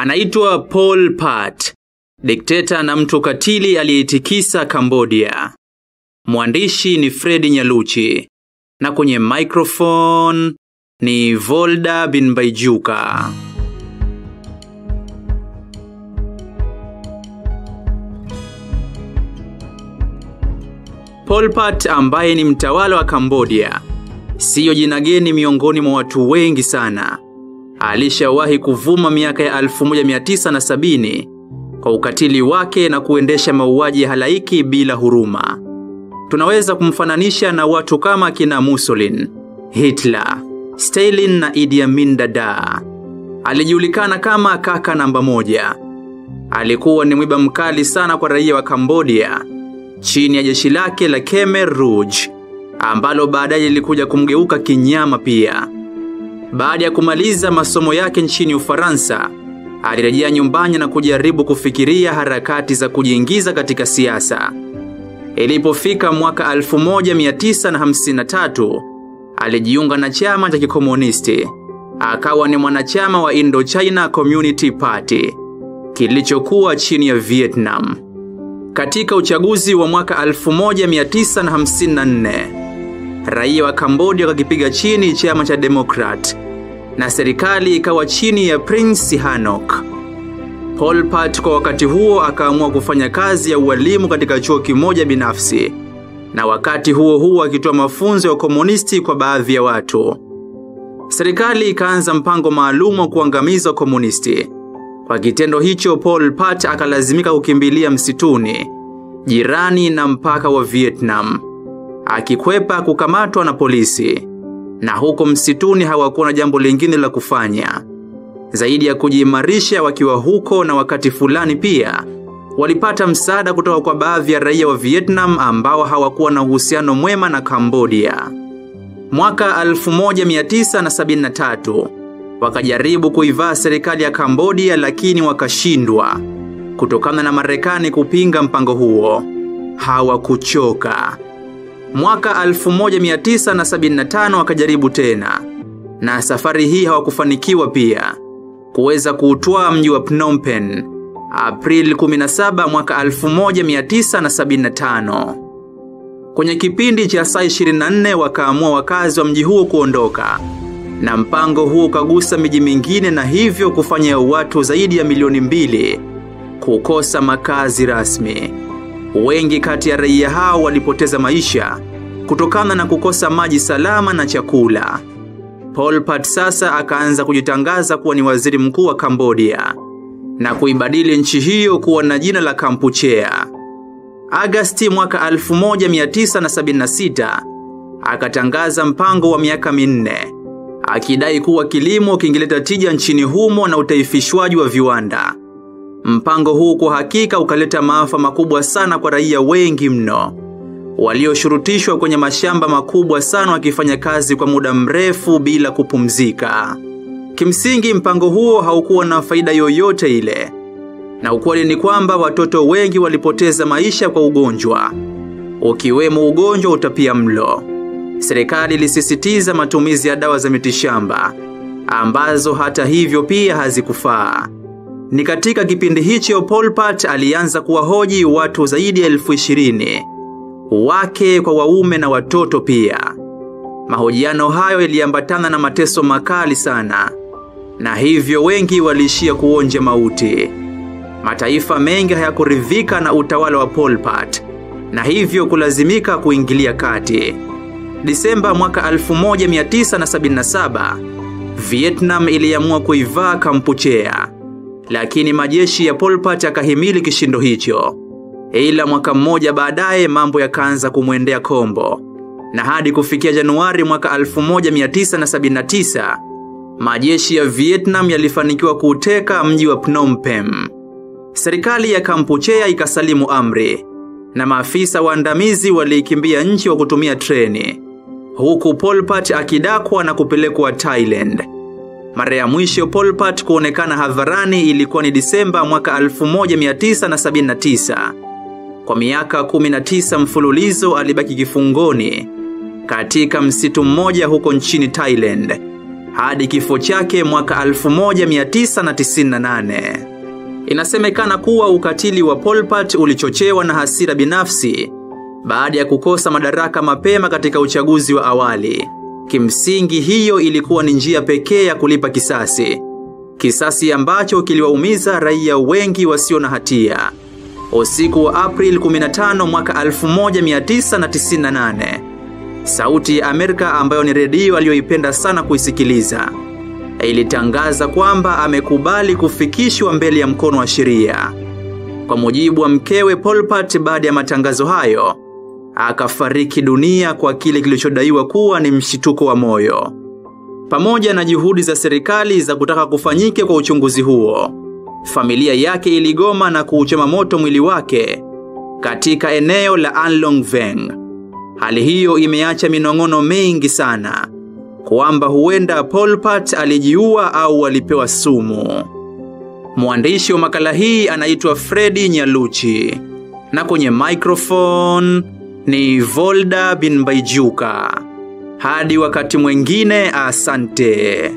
Anaitwa Paul Pat, dikteta na mtu katili aliyeitikisa kambodia Mwandishi ni Fredi Nyaluchi na kwenye microphone ni Volda Binbaijuka. Pol Pot ambaye ni mtawala wa kambodia siyo jina geni miongoni mwa watu wengi sana. Alishawahi kuvuma miaka ya 1970 kwa ukatili wake na kuendesha mauaji ya halaiki bila huruma. Tunaweza kumfananisha na watu kama kina Mussolini, Hitler, Stalin na Idi Amin Dada. Alijulikana kama kaka namba moja. Alikuwa ni mwiba mkali sana kwa raia wa kambodia chini ya jeshi lake la Khmer Rouge ambalo baadaye lilikuja kumgeuka kinyama pia. Baada ya kumaliza masomo yake nchini Ufaransa, alirejea nyumbani na kujaribu kufikiria harakati za kujiingiza katika siasa. Ilipofika mwaka 1953, alijiunga na chama cha kikomunisti. Akawa ni mwanachama wa Indochina Community Party, kilichokuwa chini ya Vietnam. Katika uchaguzi wa mwaka 1954, raia wa Kambodia wakakipiga chini chama cha Demokrat na serikali ikawa chini ya Prince Sihanouk. Pol Pot kwa wakati huo akaamua kufanya kazi ya ualimu katika chuo kimoja binafsi na wakati huo huo akitoa mafunzo ya komunisti kwa baadhi ya watu. Serikali ikaanza mpango maalum wa kuangamiza komunisti. Kwa kitendo hicho Pol Pot akalazimika kukimbilia msituni, jirani na mpaka wa Vietnam. Akikwepa kukamatwa na polisi. Na huko msituni hawakuwa na jambo lingine la kufanya. Zaidi ya kujiimarisha wakiwa huko na wakati fulani pia, walipata msaada kutoka kwa baadhi ya raia wa Vietnam ambao hawakuwa na uhusiano mwema na Cambodia. Mwaka 1973, wakajaribu kuivaa serikali ya Cambodia lakini wakashindwa kutokana na Marekani kupinga mpango huo. Hawakuchoka. Mwaka 1975 wakajaribu tena na safari hii hawakufanikiwa pia kuweza kuutwaa mji wa Phnom Penh April 17 mwaka 1975. Kwenye kipindi cha saa 24 wakaamua wakazi wa mji huo kuondoka na mpango huo ukagusa miji mingine na hivyo kufanya watu zaidi ya milioni mbili kukosa makazi rasmi. Wengi kati ya raia hao walipoteza maisha kutokana na kukosa maji salama na chakula. Pol Pot sasa akaanza kujitangaza kuwa ni waziri mkuu wa Cambodia na kuibadili nchi hiyo kuwa na jina la Kampuchea. Agasti mwaka 1976 akatangaza mpango wa miaka minne akidai kuwa kilimo kingeleta tija nchini humo na utaifishwaji wa viwanda. Mpango huu kwa hakika ukaleta maafa makubwa sana kwa raia wengi mno. Walioshurutishwa kwenye mashamba makubwa sana wakifanya kazi kwa muda mrefu bila kupumzika. Kimsingi mpango huo haukuwa na faida yoyote ile. Na ukweli ni kwamba watoto wengi walipoteza maisha kwa ugonjwa. Ukiwemo ugonjwa utapia mlo. Serikali ilisisitiza matumizi ya dawa za mitishamba ambazo hata hivyo pia hazikufaa. Ni katika kipindi hicho Pol Pot alianza kuwahoji watu zaidi ya elfu ishirini. Wake kwa waume na watoto pia. Mahojiano hayo yaliambatana na mateso makali sana. Na hivyo wengi waliishia kuonja mauti. Mataifa mengi hayakuridhika na utawala wa Pol Pot. Na hivyo kulazimika kuingilia kati. Disemba mwaka 1977, Vietnam iliamua kuivaa Kampuchea lakini majeshi ya Pol Pot yakahimili kishindo hicho. Ila mwaka mmoja baadaye mambo yakaanza kumwendea kombo. Na hadi kufikia Januari mwaka 1979, majeshi ya Vietnam yalifanikiwa kuuteka mji wa Phnom Penh. Serikali ya Kampuchea ikasalimu amri na maafisa waandamizi waliikimbia nchi wa kutumia treni. Huku Pol Pot akidakwa na kupelekwa Thailand. Mara ya mwisho Pol Pot kuonekana hadharani ilikuwa ni Disemba mwaka 1979. Kwa miaka 19 mfululizo alibaki kifungoni katika msitu mmoja huko nchini Thailand. hadi kifo chake mwaka 1998. Inasemekana kuwa ukatili wa Polpat ulichochewa na hasira binafsi baada ya kukosa madaraka mapema katika uchaguzi wa awali. Kimsingi hiyo ilikuwa ni njia pekee ya kulipa kisasi. Kisasi ambacho kiliwaumiza raia wengi wasio na hatia. Usiku wa April 15 mwaka 1998. Sauti ya Amerika ambayo ni redio aliyoipenda sana kuisikiliza. Ilitangaza kwamba amekubali kufikishwa mbele ya mkono wa sheria. Kwa mujibu wa mkewe Polpat baada ya matangazo hayo, akafariki dunia kwa kile kilichodaiwa kuwa ni mshituko wa moyo. Pamoja na juhudi za serikali za kutaka kufanyike kwa uchunguzi huo, familia yake iligoma na kuuchoma moto mwili wake katika eneo la Anlongveng. Hali hiyo imeacha minong'ono mengi sana kwamba huenda Polpat alijiua au alipewa sumu. Mwandishi wa makala hii anaitwa Freddy Nyaluchi na kwenye microphone ni Volda bin Baijuka. Hadi wakati mwengine asante.